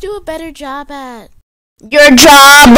do a better job at? Your job.